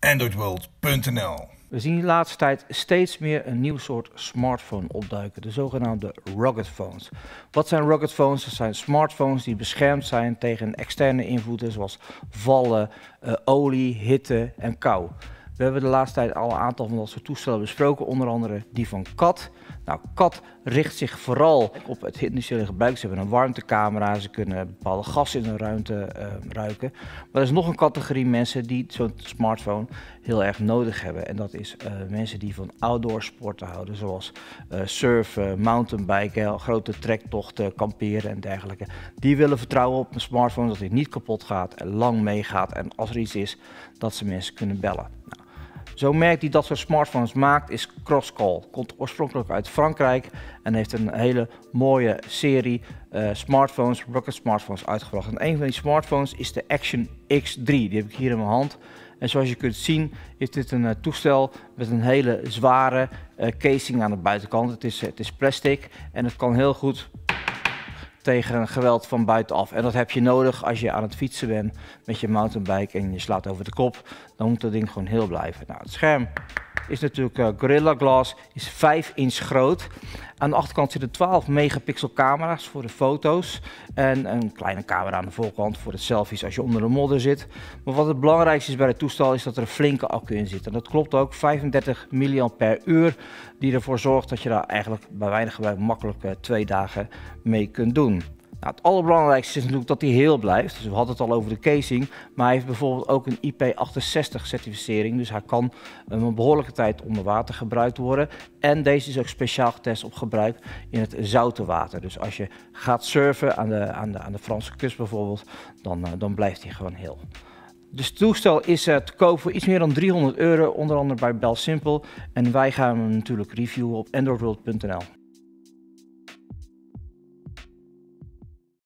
androidworld.nl. We zien de laatste tijd steeds meer een nieuw soort smartphone opduiken, de zogenaamde rugged phones. Wat zijn rugged phones? Dat zijn smartphones die beschermd zijn tegen externe invloeden zoals vallen, uh, olie, hitte en kou. We hebben de laatste tijd al een aantal van dat soort toestellen besproken, onder andere die van CAT. Nou, CAT richt zich vooral op het industriële gebruik. Ze hebben een warmtecamera, ze kunnen bepaalde gassen in hun ruimte uh, ruiken. Maar er is nog een categorie mensen die zo'n smartphone heel erg nodig hebben. En dat is uh, mensen die van outdoor sporten houden, zoals uh, surfen, mountainbiken, grote trektochten, kamperen en dergelijke. Die willen vertrouwen op een smartphone dat hij niet kapot gaat en lang meegaat. En als er iets is, dat ze mensen kunnen bellen. Nou, Zo'n merk die dat soort smartphones maakt is Crosscall. Komt oorspronkelijk uit Frankrijk en heeft een hele mooie serie uh, smartphones, rocket smartphones uitgebracht. En een van die smartphones is de Action X3. Die heb ik hier in mijn hand. En zoals je kunt zien is dit een uh, toestel met een hele zware uh, casing aan de buitenkant. Het is, het is plastic en het kan heel goed tegen geweld van buitenaf. En dat heb je nodig als je aan het fietsen bent met je mountainbike en je slaat over de kop. Dan moet dat ding gewoon heel blijven. Nou, het scherm is natuurlijk uh, Gorilla Glass, is 5 inch groot. Aan de achterkant zitten 12 megapixel camera's voor de foto's. En een kleine camera aan de voorkant voor de selfies als je onder de modder zit. Maar wat het belangrijkste is bij het toestel is dat er een flinke accu in zit. En dat klopt ook, 35 mAh, die ervoor zorgt dat je daar eigenlijk bij weinig gebruik makkelijk uh, twee dagen mee kunt doen. Nou, het allerbelangrijkste is natuurlijk dat hij heel blijft. Dus we hadden het al over de casing. Maar hij heeft bijvoorbeeld ook een IP68 certificering. Dus hij kan een behoorlijke tijd onder water gebruikt worden. En deze is ook speciaal getest op gebruik in het zoute water. Dus als je gaat surfen aan de, aan de, aan de Franse kust bijvoorbeeld, dan, uh, dan blijft hij gewoon heel. Dus het toestel is uh, te koop voor iets meer dan 300 euro, onder andere bij Bell Simple. En wij gaan hem natuurlijk reviewen op androidworld.nl.